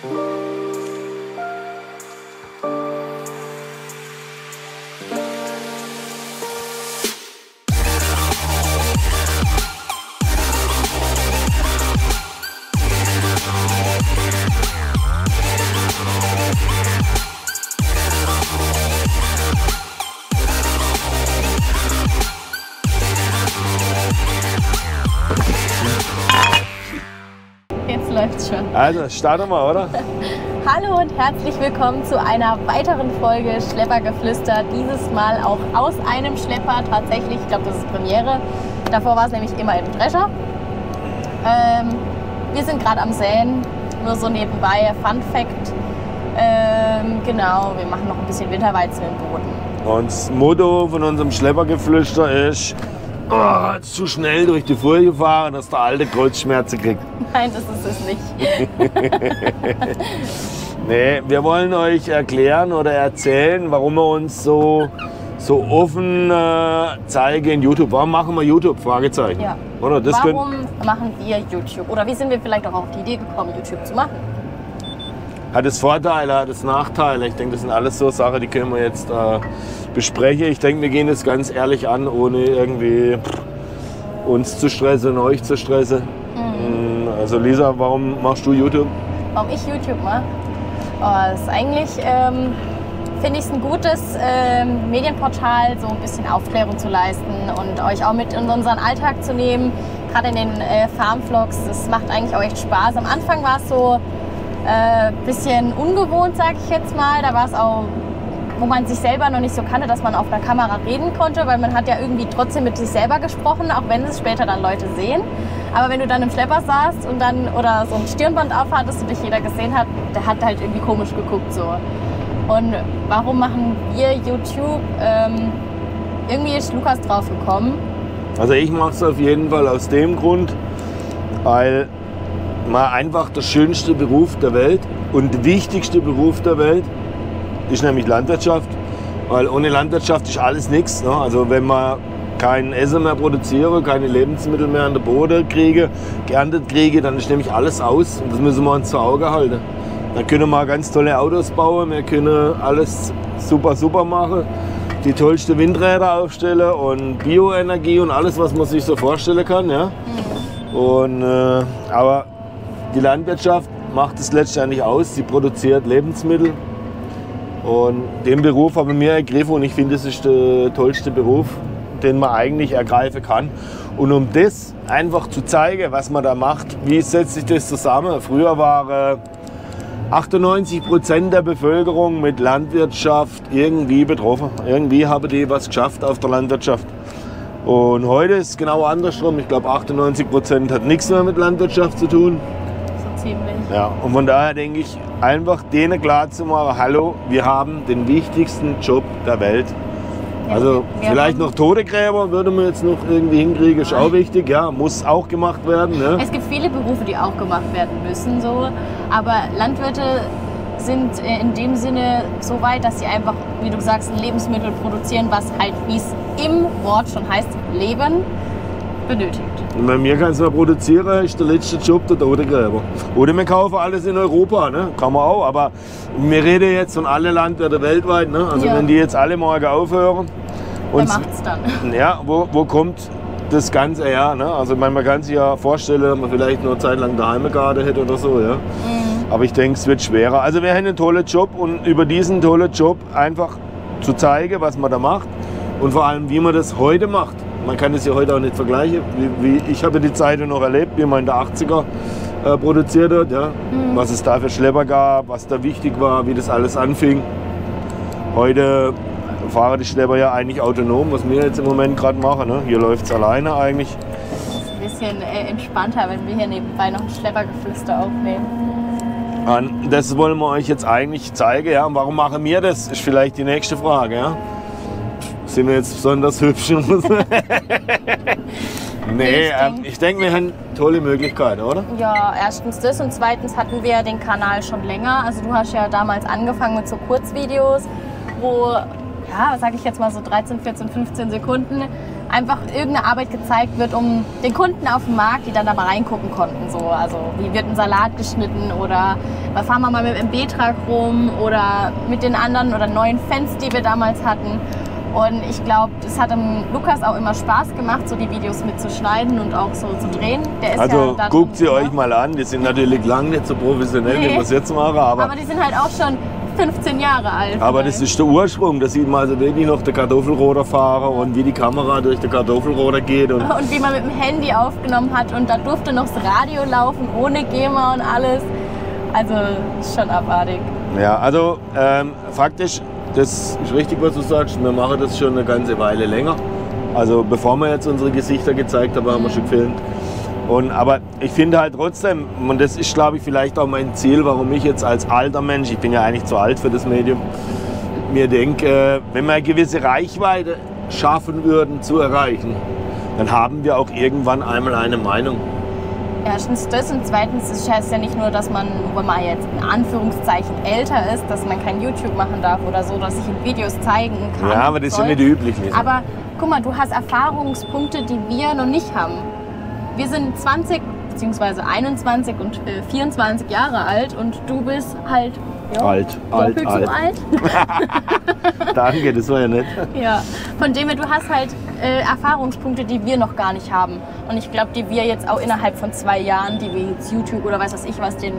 Jetzt Also, starten wir, oder? Hallo und herzlich willkommen zu einer weiteren Folge Schleppergeflüster. Dieses Mal auch aus einem Schlepper tatsächlich. Ich glaube, das ist Premiere. Davor war es nämlich immer im Drescher. Ähm, wir sind gerade am Säen, nur so nebenbei. Fun Fact. Ähm, genau, wir machen noch ein bisschen Winterweizen im Boden. Und das Motto von unserem Schleppergeflüster ist, oh, zu schnell durch die Folie fahren, dass der alte Kreuzschmerzen kriegt. Nein, das ist es nicht. Nee, wir wollen euch erklären oder erzählen, warum wir uns so, so offen äh, zeigen in YouTube. Warum machen wir YouTube? Fragezeichen. Ja. Oder? Das Warum machen wir YouTube? Oder wie sind wir vielleicht auch auf die Idee gekommen, YouTube zu machen? Hat es Vorteile, hat es Nachteile. Ich denke, das sind alles so Sachen, die können wir jetzt äh, besprechen. Ich denke, wir gehen das ganz ehrlich an, ohne irgendwie uns zu stressen und euch zu stressen. Mm, Also Lisa, warum machst du YouTube? Warum ich YouTube mache? Oh, das ist eigentlich, ähm, finde ich es ein gutes ähm, Medienportal, so ein bisschen Aufklärung zu leisten und euch auch mit in unseren Alltag zu nehmen. Gerade in den äh, Farmvlogs, das macht eigentlich auch echt Spaß. Am Anfang war es so äh, bisschen ungewohnt, sag ich jetzt mal. Da war es auch, wo man sich selber noch nicht so kannte, dass man auf einer Kamera reden konnte, weil man hat ja irgendwie trotzdem mit sich selber gesprochen, auch wenn es später dann Leute sehen. Aber wenn du dann im Schlepper saßt und dann oder so ein Stirnband aufhattest und dich jeder gesehen hat, der hat halt irgendwie komisch geguckt so. Und warum machen wir YouTube? Ähm, irgendwie ist Lukas drauf gekommen. Also ich mache es auf jeden Fall aus dem Grund, weil mal einfach der schönste Beruf der Welt und der wichtigste Beruf der Welt ist nämlich Landwirtschaft. Weil ohne Landwirtschaft ist alles nichts. Ne? Also wenn man kein Essen mehr produziere, keine Lebensmittel mehr an der Boden kriege, geerntet kriege, dann ist nämlich alles aus. Und das müssen wir uns zu Auge halten. Dann können wir ganz tolle Autos bauen, wir können alles super, super machen. Die tollste Windräder aufstellen und Bioenergie und alles, was man sich so vorstellen kann. Ja? Und, äh, aber die Landwirtschaft macht es letztendlich aus. Sie produziert Lebensmittel. Und den Beruf habe ich mir ergriffen und ich finde, das ist der tollste Beruf, den man eigentlich ergreifen kann. Und um das einfach zu zeigen, was man da macht, wie setzt sich das zusammen? Früher war äh, 98 Prozent der Bevölkerung mit Landwirtschaft irgendwie betroffen. Irgendwie haben die was geschafft auf der Landwirtschaft. Und heute ist es genau andersrum. Ich glaube, 98 Prozent hat nichts mehr mit Landwirtschaft zu tun. Ziemlich. Ja, und von daher denke ich, einfach denen klar zu machen, hallo, wir haben den wichtigsten Job der Welt. Ja, Also wir vielleicht haben- noch Todegräber würde man jetzt noch irgendwie hinkriegen, ist auch wichtig, ja, muss auch gemacht werden. Ne? Es gibt viele Berufe, die auch gemacht werden müssen, so. aber Landwirte sind äh, in dem Sinne so weit, dass sie einfach, wie du sagst, ein Lebensmittel produzieren, was halt, wie es im Wort schon heißt, Leben benötigt. Bei mir kannst du mal produzieren, ist der letzte Job der Todegräber. Oder wir kaufen alles in Europa, ne? kann man auch, aber wir reden jetzt von allen Landwirten weltweit. Ne? Also Ja. wenn die jetzt alle morgen aufhören, Wer macht's dann? Ja, wo, wo kommt das Ganze her? Ne? Also meine, man kann sich ja vorstellen, dass man vielleicht nur eine Zeit lang daheim gegartet hätte oder so. Ja? Aber ich denke, es wird schwerer. Also wir haben einen tollen Job und über diesen tollen Job einfach zu zeigen, was man da macht und vor allem, wie man das heute macht. Man kann das ja heute auch nicht vergleichen. Wie, wie, ich habe die Zeit noch erlebt, wie man in den 80er äh, produziert hat. Ja? Was es da für Schlepper gab, was da wichtig war, wie das alles anfing. Heute fahren die Schlepper ja eigentlich autonom, was wir jetzt im Moment gerade machen. Ne? Hier läuft es alleine eigentlich. Ein bisschen äh, entspannter, wenn wir hier nebenbei noch ein Schleppergeflüster aufnehmen. Und das wollen wir euch jetzt eigentlich zeigen. Ja? Und warum machen wir das? Ist vielleicht die nächste Frage. Ja? Sind wir jetzt besonders hübsch? nee, Ich ähm, ich denke, wir haben tolle Möglichkeiten, oder? Ja, erstens das und zweitens hatten wir den Kanal schon länger. Also du hast ja damals angefangen mit so Kurzvideos, wo, ja, sag ich jetzt mal so 13, 14, 15 Sekunden, einfach irgendeine Arbeit gezeigt wird, um den Kunden auf dem Markt, die dann da mal reingucken konnten. So. Also wie wird ein Salat geschnitten oder was fahren wir mal mit dem MB-Truck rum oder mit den anderen oder neuen Fans, die wir damals hatten. Und ich glaube, es hat dem Lukas auch immer Spaß gemacht, so die Videos mitzuschneiden und auch so zu drehen. Also ja guckt sie euch mal an. Die sind natürlich lang nicht so professionell, nee. wie wir es jetzt machen. Aber, aber die sind halt auch schon 15 Jahre alt. Aber das ist der Ursprung. Da sieht man also wirklich noch den Kartoffelroder fahren und wie die Kamera durch den Kartoffelroder geht. Und, und wie man mit dem Handy aufgenommen hat. Und da durfte noch das Radio laufen, ohne GEMA und alles. Also schon abartig. Ja, also ähm, faktisch, das ist richtig, was du sagst. Wir machen das schon eine ganze Weile länger. Also bevor wir jetzt unsere Gesichter gezeigt haben, haben wir schon gefilmt. Und, aber ich finde halt trotzdem, und das ist glaube ich vielleicht auch mein Ziel, warum ich jetzt als alter Mensch, ich bin ja eigentlich zu alt für das Medium, mir denke, äh, wenn wir eine gewisse Reichweite schaffen würden zu erreichen, dann haben wir auch irgendwann einmal eine Meinung. Erstens das und zweitens es ja nicht nur, dass man, wenn man jetzt in Anführungszeichen älter ist, dass man kein YouTube machen darf oder so, dass ich in Videos zeigen kann. Ja, aber das soll. sind nicht üblich. Aber guck mal, du hast Erfahrungspunkte, die wir noch nicht haben. Wir sind 20 bzw. 21 und äh, 24 Jahre alt und du bist halt alt, alt, alt. So alt. Danke, das war ja nett. Ja, von dem her, du hast halt äh, Erfahrungspunkte, die wir noch gar nicht haben. Und ich glaube, die wir jetzt auch innerhalb von zwei Jahren, die wir jetzt YouTube oder weiß was ich was, den,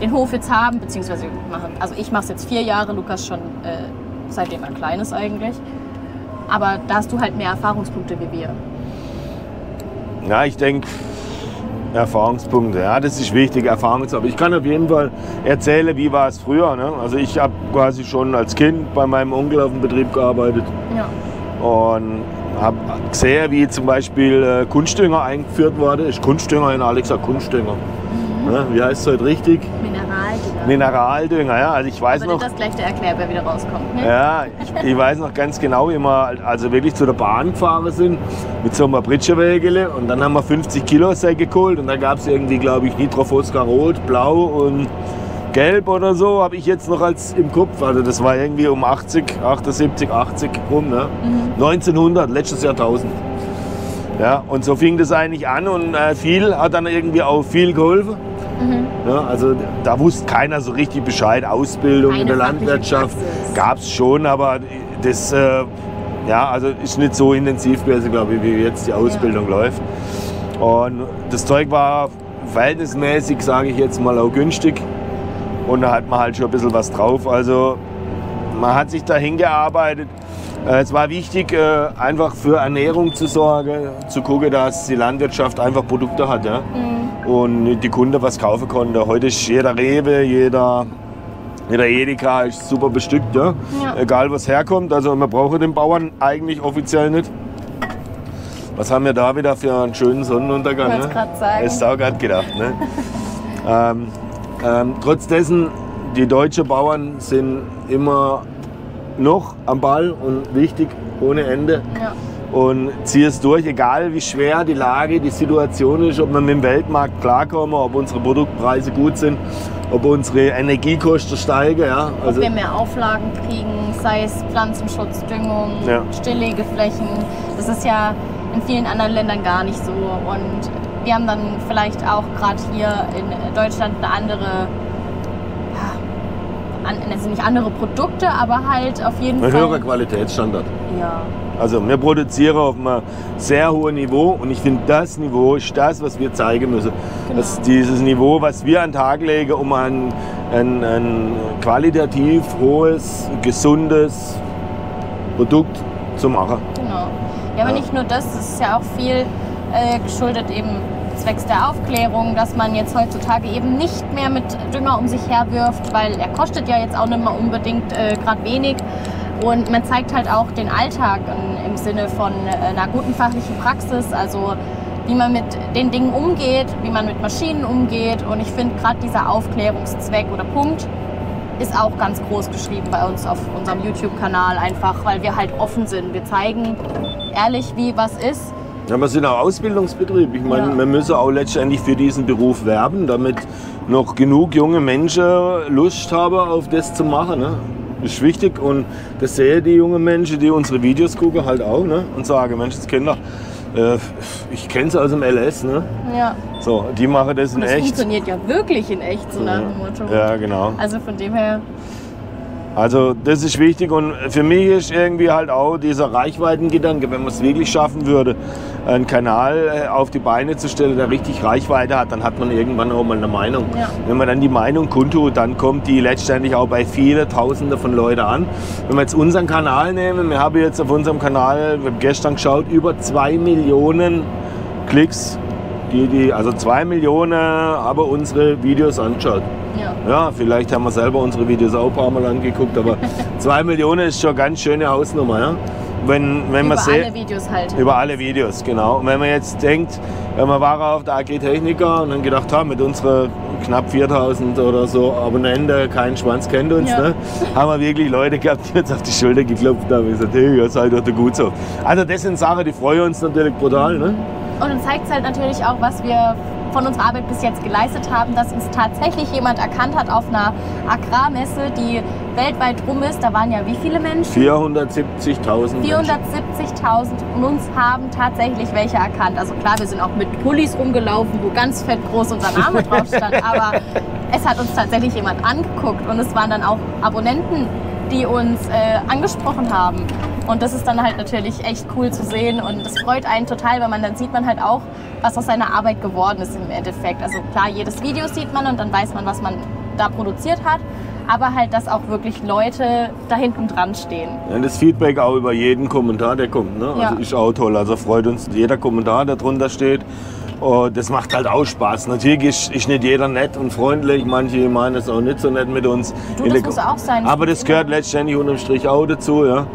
den Hof jetzt haben, beziehungsweise machen. Also ich mache es jetzt vier Jahre, Lukas schon äh, seitdem er klein ist eigentlich. Aber da hast du halt mehr Erfahrungspunkte wie wir. Ja, ich denke, Erfahrungspunkte, ja, das ist wichtig, Erfahrung zu haben. Ich kann auf jeden Fall erzählen, wie war es früher. Ne? Also ich habe quasi schon als Kind bei meinem Onkel auf dem Betrieb gearbeitet. Ja. Und habe gesehen, wie zum Beispiel äh, Kunstdünger eingeführt wurde. Ist Kunstdünger in Alexa Kunstdünger. Ja, wie heißt es heute richtig? Mineraldünger. Mineraldünger, ja. Also ich weiß Aber noch. das gleich der Erklärbär wieder rauskommt. Ne? Ja, ich, ich, weiß noch ganz genau, wie wir also wirklich zu der Bahn gefahren sind mit so einem Pritschewägele und dann haben wir 50 Kilo Säcke geholt und da gab es irgendwie, glaube ich, Nitrofosca Rot, Blau und Gelb oder so, habe ich jetzt noch als im Kopf. Also das war irgendwie um 80, 78, 80 rum. Ne? Mhm. 1900, letztes Jahrtausend. Ja, und so fing das eigentlich an und äh, viel hat dann irgendwie auch viel geholfen. Mhm. Ja, also da wusste keiner so richtig Bescheid. Ausbildung Eine in der Landwirtschaft gab es schon, aber das äh, ja, also ist nicht so intensiv gewesen, glaube ich, wie jetzt die Ausbildung ja. läuft. Und das Zeug war verhältnismäßig, sage ich jetzt mal, auch günstig. Und da hat man halt schon ein bisschen was drauf. Also man hat sich dahin gearbeitet. Äh, es war wichtig, äh, einfach für Ernährung zu sorgen, zu gucken, dass die Landwirtschaft einfach Produkte hat. Ja? Mhm. Und die Kunden was kaufen konnten. Heute ist jeder Rewe, jeder, jeder Edeka ist super bestückt. Ja? ja. Egal was herkommt. Also man braucht den Bauern eigentlich offiziell nicht. Was haben wir da wieder für einen schönen Sonnenuntergang? Ich ne? gerade sagen. Ist auch gerade gedacht. Ne? ähm, ähm, trotz dessen, die deutschen Bauern sind immer noch am Ball und wichtig ohne Ende. Ja. Und ziehen es durch, egal wie schwer die Lage, die Situation ist, ob wir mit dem Weltmarkt klarkommen, ob unsere Produktpreise gut sind, ob unsere Energiekosten steigen. Ja. Also ob wir mehr Auflagen kriegen, sei es Pflanzenschutz, Düngung, ja. Stilllegeflächen. Das ist ja in vielen anderen Ländern gar nicht so. Und wir haben dann vielleicht auch gerade hier in Deutschland eine andere, also nicht andere Produkte, aber halt auf jeden ein Fall. Ein höherer Qualitätsstandard. Ja. Also wir produzieren auf einem sehr hohen Niveau und ich finde, das Niveau ist das, was wir zeigen müssen. Genau. Das dieses Niveau, was wir an den Tag legen, um ein, ein, ein qualitativ hohes, gesundes Produkt zu machen. Genau. Ja, aber ja. nicht nur das, es ist ja auch viel äh, geschuldet eben zwecks der Aufklärung, dass man jetzt heutzutage eben nicht mehr mit Dünger um sich her wirft, weil er kostet ja jetzt auch nicht mehr unbedingt äh, gerade wenig. Und man zeigt halt auch den Alltag in, im Sinne von äh, einer guten fachlichen Praxis, also wie man mit den Dingen umgeht, wie man mit Maschinen umgeht. Und ich finde gerade dieser Aufklärungszweck oder Punkt ist auch ganz groß geschrieben bei uns auf unserem YouTube-Kanal, einfach weil wir halt offen sind. Wir zeigen ehrlich, wie was ist ja, wir sind auch Ausbildungsbetrieb. Ich meine, ja. wir müssen auch letztendlich für diesen Beruf werben, damit noch genug junge Menschen Lust haben, auf das zu machen. Ne? Ist wichtig und das sehen die jungen Menschen, die unsere Videos gucken, halt auch ne? und sagen, Mensch, das Kinder, äh, ich kenne es aus dem LS, ne? Ja. So, die machen das in das echt. funktioniert ja wirklich in echt, so nach dem Motto. Ja, genau. Also von dem her, Also das ist wichtig und für mich ist irgendwie halt auch dieser Reichweitengedanke, wenn man es wirklich schaffen würde, einen Kanal äh, auf die Beine zu stellen, der richtig Reichweite hat, dann hat man irgendwann auch mal eine Meinung. Ja. Wenn man dann die Meinung kundtut, dann kommt die letztendlich auch bei vielen Tausende von Leuten an. Wenn wir jetzt unseren Kanal nehmen, wir haben jetzt auf unserem Kanal, wir haben gestern geschaut, über zwei Millionen Klicks. Die, die, also zwei Millionen haben unsere Videos angeschaut. ja. Ja, vielleicht haben wir selber unsere Videos auch ein paar Mal angeguckt, aber zwei Millionen ist schon eine ganz schöne Hausnummer. Ja? Wenn, wenn Über man alle Videos halt. über alle Videos, genau. Und wenn man jetzt denkt, wenn wir waren auf der AG Techniker und dann gedacht haben, mit unseren knapp 4000 oder so Abonnenten, kein Schwanz kennt uns, Ja. ne? haben wir wirklich Leute gehabt, die uns auf die Schulter geklopft haben und gesagt, hey, ihr seid doch gut so. Also das sind Sachen, die freuen uns natürlich brutal. Ne? Und dann zeigt es halt natürlich auch, was wir von unserer Arbeit bis jetzt geleistet haben, dass uns tatsächlich jemand erkannt hat auf einer Agrarmesse, die weltweit rum ist. Da waren ja wie viele Menschen? 470.000 Menschen. 470.000 und uns haben tatsächlich welche erkannt. Also klar, wir sind auch mit Pullis rumgelaufen, wo ganz fett groß unser Name drauf stand, aber es hat uns tatsächlich jemand angeguckt und es waren dann auch Abonnenten, die uns äh, angesprochen haben. Und das ist dann halt natürlich echt cool zu sehen und das freut einen total, weil man dann sieht man halt auch, was aus seiner Arbeit geworden ist im Endeffekt. Also klar, jedes Video sieht man und dann weiß man, was man da produziert hat, aber halt, dass auch wirklich Leute da hinten dran stehen. Ja, das Feedback auch über jeden Kommentar, der kommt. Ne? Ja. Also ist auch toll. Also freut uns jeder Kommentar, der drunter steht. Und das macht halt auch Spaß. Natürlich ist, ist nicht jeder nett und freundlich. Manche meinen es auch nicht so nett mit uns. Du, das muss auch sein. Aber das gehört letztendlich unterm Strich auch dazu. Ja?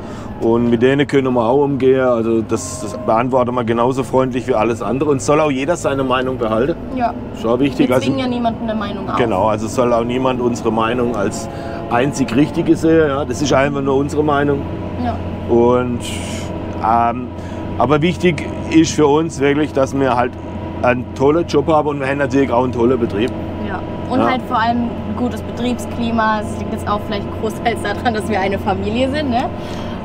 Und mit denen können wir auch umgehen. Also das, das beantworten wir genauso freundlich wie alles andere. Und soll auch jeder seine Meinung behalten. Ja, auch wichtig. wir Also, zwingen ja niemanden eine Meinung auf. Genau, also soll auch niemand unsere Meinung als einzig richtige sehen. Ja? Das ist einfach nur unsere Meinung. Ja. Und, ähm, aber wichtig ist für uns wirklich, dass wir halt einen tollen Job haben und wir haben natürlich auch einen tollen Betrieb. ja. Und Ja. halt vor allem ein gutes Betriebsklima. Es liegt jetzt auch vielleicht großteils daran, dass wir eine Familie sind. Ne?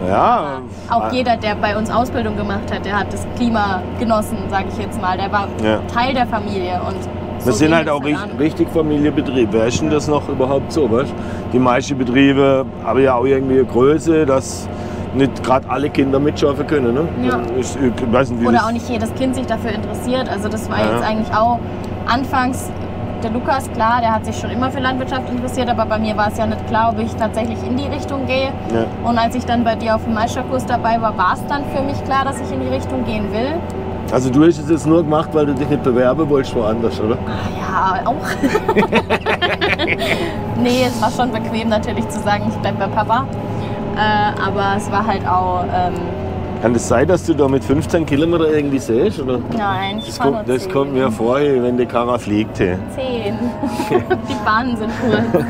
Ja, Auch jeder, der bei uns Ausbildung gemacht hat, der hat das Klima genossen, sage ich jetzt mal. Der war Ja. Teil der Familie. Und so Wir sind halt auch richtig, richtig Familienbetrieb. Wer ist denn das noch überhaupt so? Weißt? Die meisten Betriebe haben ja auch irgendwie eine Größe, dass nicht gerade alle Kinder mitschaffen können. Ne? Ja. Ich, ich nicht, Oder das, auch nicht jedes Kind sich dafür interessiert. Also das war Ja. jetzt eigentlich auch anfangs der Lukas, klar, der hat sich schon immer für Landwirtschaft interessiert, aber bei mir war es ja nicht klar, ob ich tatsächlich in die Richtung gehe. Ja. Und als ich dann bei dir auf dem Meisterkurs dabei war, war es dann für mich klar, dass ich in die Richtung gehen will. Also du hast es jetzt nur gemacht, weil du dich nicht bewerben wolltest woanders, oder? Ah, Ja, auch. nee, es war schon bequem natürlich zu sagen, ich bleib bei Papa. Äh, aber es war halt auch, ähm, Kann es sein, dass du da mit 15 Kilometer irgendwie siehst? Oder? nein, Das, kommt, das kommt mir vor, wenn die Karre fliegt. Hey. Zehn. die Bahnen sind kurz.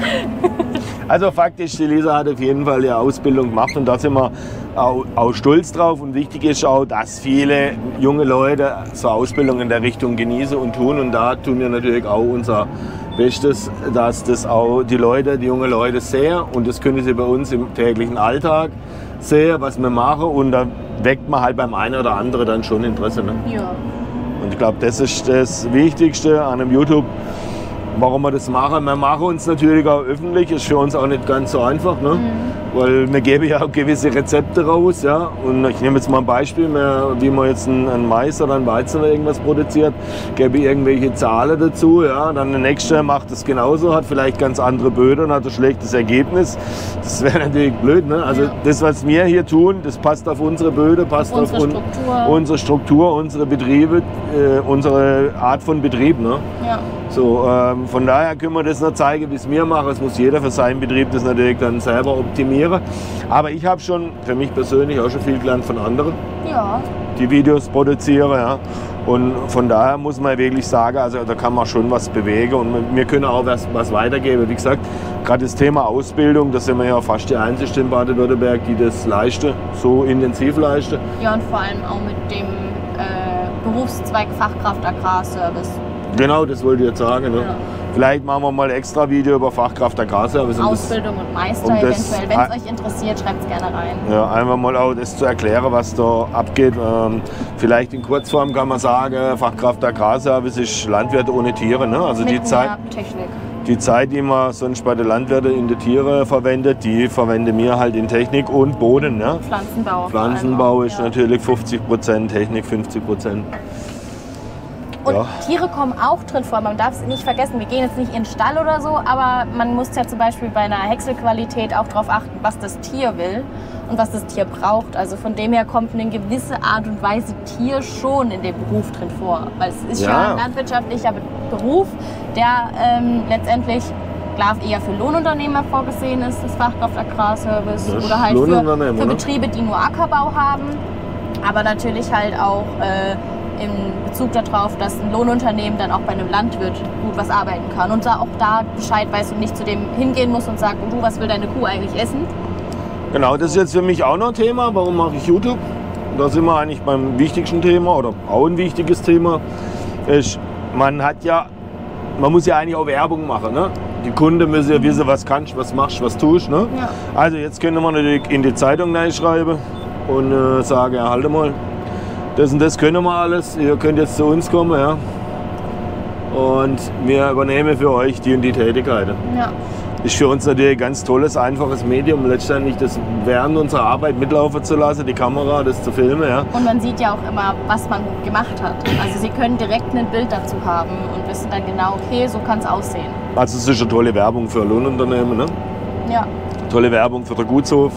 Also faktisch, die Lisa hat auf jeden Fall ihre Ausbildung gemacht und da sind wir auch, auch stolz drauf. Und wichtig ist auch, dass viele junge Leute so Ausbildung in der Richtung genießen und tun. Und da tun wir natürlich auch unser Bestes, dass das auch die Leute, die jungen Leute sehen. Und das können sie bei uns im täglichen Alltag sehen, was wir machen. Und da weckt man halt beim einen oder anderen dann schon Interesse. Ne? Ja. Und ich glaube, das ist das Wichtigste an einem YouTube, warum wir das machen. Wir machen uns natürlich auch öffentlich, ist für uns auch nicht ganz so einfach, ne? weil wir geben ja auch gewisse Rezepte raus. Ja? Und ich nehme jetzt mal ein Beispiel, wie man jetzt einen, Mais oder einen Weizen oder irgendwas produziert, gebe ich irgendwelche Zahlen dazu. Ja? Dann der Nächste macht das genauso, hat vielleicht ganz andere Böden und hat ein schlechtes Ergebnis. Das wäre natürlich blöd. Ne? Also Ja. das, was wir hier tun, das passt auf unsere Böden, passt auf, Unsere un- Struktur. unsere Struktur, unsere Betriebe, äh, unsere Art von Betrieb. Ne? ja. So, ähm, von daher können wir das noch zeigen, wie es wir machen. Es muss jeder für seinen Betrieb das natürlich dann selber optimieren. Aber ich habe schon für mich persönlich auch schon viel gelernt von anderen, Ja. die Videos produzieren. Ja. Und von daher muss man wirklich sagen, also da kann man schon was bewegen und wir können auch was, was weitergeben. Wie gesagt, gerade das Thema Ausbildung, da sind wir ja fast die Einzige in Baden-Württemberg, die das leisten, so intensiv leisten. Ja, und vor allem auch mit dem äh, Berufszweig Fachkraft Agrarservice. Genau, das wollte ich jetzt sagen. Ne? Ja. Vielleicht machen wir mal ein extra Video über Fachkraft und das- Ausbildung und Meister um eventuell. Wenn es euch interessiert, schreibt es gerne rein. Ja, einfach mal auch das zu erklären, was da abgeht. Ähm, vielleicht in Kurzform kann man sagen, Fachkraft Agrarservice ist Landwirt ohne Tiere. Ne? Also die Mit Zeit, mehr Technik. die Zeit, die man sonst bei den Landwirten in die Tiere verwendet, die verwenden wir halt in Technik und Boden. Ne? Pflanzenbau. Pflanzenbau ist ja. natürlich 50 Prozent, Technik 50 Prozent. Und Ja. Tiere kommen auch drin vor. Man darf es nicht vergessen. Wir gehen jetzt nicht in den Stall oder so, aber man muss ja zum Beispiel bei einer Häckselqualität auch darauf achten, was das Tier will und was das Tier braucht. Also von dem her kommt eine gewisse Art und Weise Tier schon in dem Beruf drin vor. Weil es ist Ja. schon ein landwirtschaftlicher Be- Beruf, der ähm, letztendlich klar eher für Lohnunternehmer vorgesehen ist, das Fachkraft Agrarservice. Das Oder halt für, für ne? Betriebe, die nur Ackerbau haben. Aber natürlich halt auch äh, in Bezug darauf, dass ein Lohnunternehmen dann auch bei einem Landwirt gut was arbeiten kann und da auch da Bescheid weiß und nicht zu dem hingehen muss und sagt, du, was will deine Kuh eigentlich essen? Genau, das ist jetzt für mich auch noch ein Thema. Warum mache ich YouTube? Da sind wir eigentlich beim wichtigsten Thema oder auch ein wichtiges Thema. Ist, man hat ja, man muss ja eigentlich auch Werbung machen. Ne? Die Kunden müssen ja wissen, was kannst, was machst, was tust. Ne? Ja. Also jetzt können wir natürlich in die Zeitung schreiben und äh, sagen, ja, halte mal, das und das können wir alles. Ihr könnt jetzt zu uns kommen, ja. Und wir übernehmen für euch die und die Tätigkeiten Ja. ist für uns natürlich ein ganz tolles, einfaches Medium, letztendlich das während unserer Arbeit mitlaufen zu lassen, die Kamera, das zu filmen. Ja. Und man sieht ja auch immer, was man gemacht hat. Also sie können direkt ein Bild dazu haben und wissen dann genau, okay, so kann es aussehen. Also es ist eine tolle Werbung für Lohnunternehmen, ne? Ja. tolle Werbung für den Gutshof.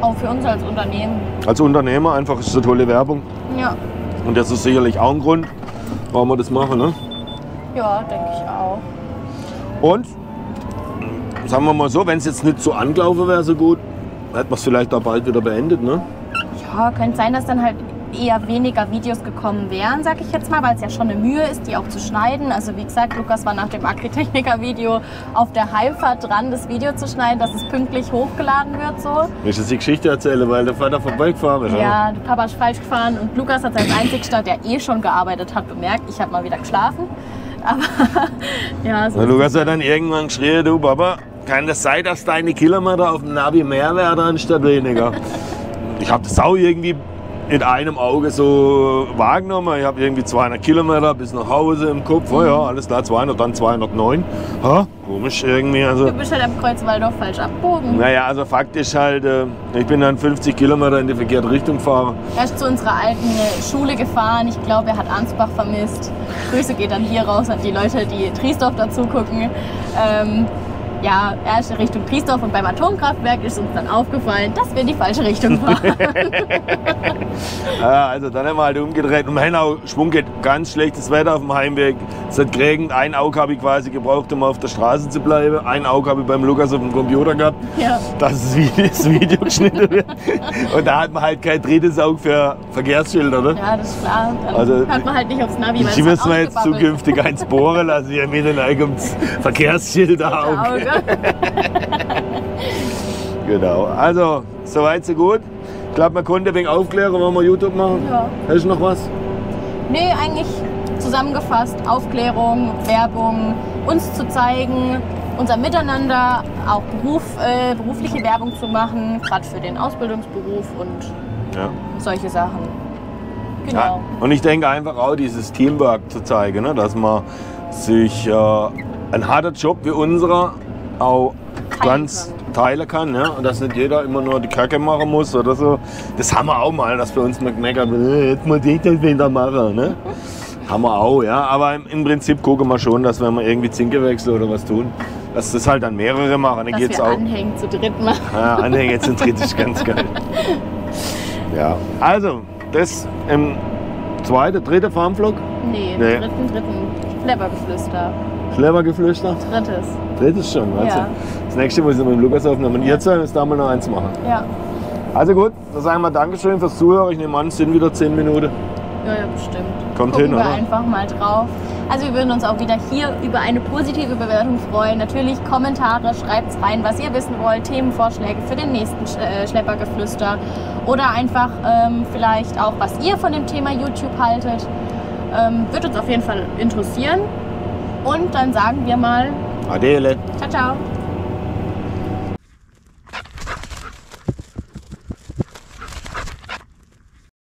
Auch für uns als Unternehmen. Als Unternehmer einfach ist es eine tolle Werbung. Ja. Und das ist sicherlich auch ein Grund, warum wir das machen. Ne? Ja, denke ich auch. Und, sagen wir mal so, wenn es jetzt nicht so angelaufen wäre so gut, hätten wir es vielleicht auch bald wieder beendet. Ne? Ja, könnte sein, dass dann halt eher weniger Videos gekommen wären, sag ich jetzt mal, weil es ja schon eine Mühe ist, die auch zu schneiden. Also wie gesagt, Lukas war nach dem Agritechniker-Video auf der Heimfahrt dran, das Video zu schneiden, dass es pünktlich hochgeladen wird so. Wenn ich jetzt die Geschichte erzähle, weil der Vater vorbeigefahren ist. Ja, der Papa ist falsch gefahren und Lukas hat als einzigster, der eh schon gearbeitet hat, bemerkt, ich habe mal wieder geschlafen. Aber ja, so Lukas hat dann irgendwann geschrien, du Papa, kann das sein, dass deine Kilometer auf dem Navi mehr werden anstatt weniger? ich habe das auch irgendwie in einem Auge so wahrgenommen. Ich habe irgendwie 200 Kilometer bis nach Hause im Kopf. Oh ja, alles klar, 200, dann 209. Ha, komisch irgendwie. Also, Du bist halt am Kreuzwaldorf falsch abbogen. naja, also faktisch halt, äh, ich bin dann 50 Kilometer in die verkehrte Richtung gefahren. Er ist zu unserer alten äh, Schule gefahren. Ich glaube, er hat Ansbach vermisst. Grüße geht dann hier raus an die Leute, die Triesdorf dazu gucken. Ähm, ja, er ist in Richtung Triesdorf und beim Atomkraftwerk ist uns dann aufgefallen, dass wir in die falsche Richtung fahren. Ja, also dann haben wir halt umgedreht. Und Hennau Schwung geht ganz schlechtes Wetter auf dem Heimweg. Es hat geregnet. Ein Auge habe ich quasi gebraucht, um auf der Straße zu bleiben. Ein Auge habe ich beim Lukas auf dem Computer gehabt, ja. dass das Video, geschnitten wird. Und da hat man halt kein drittes Auge für Verkehrsschilder. Ne? ja, das ist klar. Dann Also, hört man halt nicht aufs Navi, muss hat mir jetzt zukünftig eins bohren lassen. Hier mit den Verkehrsschilder Auge. Auge. Genau. Also, soweit so gut. Ich glaube, man konnte wegen Aufklären, wenn wir YouTube machen. Ja. Hast du noch was? Nee, eigentlich zusammengefasst Aufklärung, Werbung, uns zu zeigen, unser Miteinander, auch Beruf, äh, berufliche Werbung zu machen, gerade für den Ausbildungsberuf und Ja. solche Sachen. Genau. Ja, und ich denke einfach auch dieses Teamwork zu zeigen, ne? dass man sich äh, ein harter Job wie unserer auch ganz teilen kann. Ja? Und dass nicht jeder immer nur die Kacke machen muss oder so. Das haben wir auch mal, dass wir uns meckern, äh, jetzt muss ich das wieder machen. Ne? haben wir auch, ja. Aber im, im Prinzip gucken wir schon, dass wenn wir irgendwie Zinke wechseln oder was tun, dass das halt dann mehrere machen. Dann Dass geht's wir auch. anhängen zu dritt machen. Ja, Anhänger jetzt sind richtig ganz geil. Ja, also das im zweiten, dritten Farmvlog, Nee, Nee. dritten, dritten. Flappergeflüster. Schleppergeflüster. Drittes. Drittes schon, weißt Ja. du? Das nächste muss ich mit dem Lukas aufnehmen. Und jetzt müssen wir noch eins machen. Ja. Also gut, dann sagen wir Dankeschön fürs Zuhören. Ich nehme an, es sind wieder 10 Minuten. Ja, ja, bestimmt. Kommt Gucken hin, wir oder? einfach mal drauf. Also wir würden uns auch wieder hier über eine positive Bewertung freuen. Natürlich Kommentare, schreibt rein, was ihr wissen wollt, Themenvorschläge für den nächsten Sch äh, Schleppergeflüster oder einfach ähm, vielleicht auch, was ihr von dem Thema YouTube haltet. Ähm, wird uns auf jeden Fall interessieren. Und dann sagen wir mal Adele. ciao, ciao.